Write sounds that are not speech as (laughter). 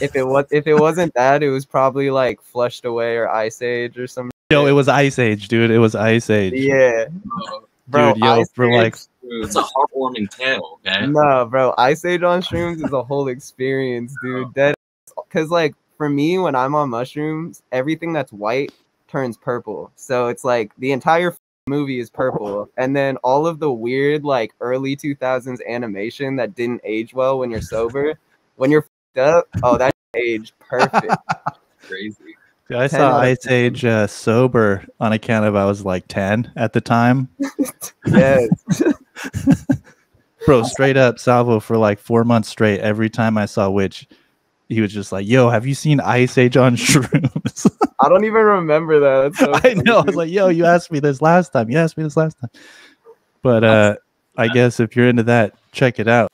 if it was if it wasn't that, it was probably like Flushed Away or Ice Age or some. Yo, it was Ice Age, dude. It was Ice Age. Yeah, Oh, bro. dude, yo, Ice for Age- like it's a heartwarming tale, okay? No, bro. Ice Age on shrooms is a whole experience, dude. That because like for me, when I'm on mushrooms, everything that's white turns purple. So it's like the entire movie is purple, and then all of the weird like early 2000s animation that didn't age well when you're sober, when you're f***ed up, oh that age perfect. (laughs) Crazy. Dude, I saw Ice Age uh, sober on account of I was like 10 at the time. yes. (laughs) (laughs) Bro, straight up Salvo for like four months straight. Every time I saw Witch, he was just like, Yo, have you seen Ice Age on shrooms? I don't even remember that. That's so I know. I was like, Yo, you asked me this last time. You asked me this last time. But uh I guess if you're into that, check it out.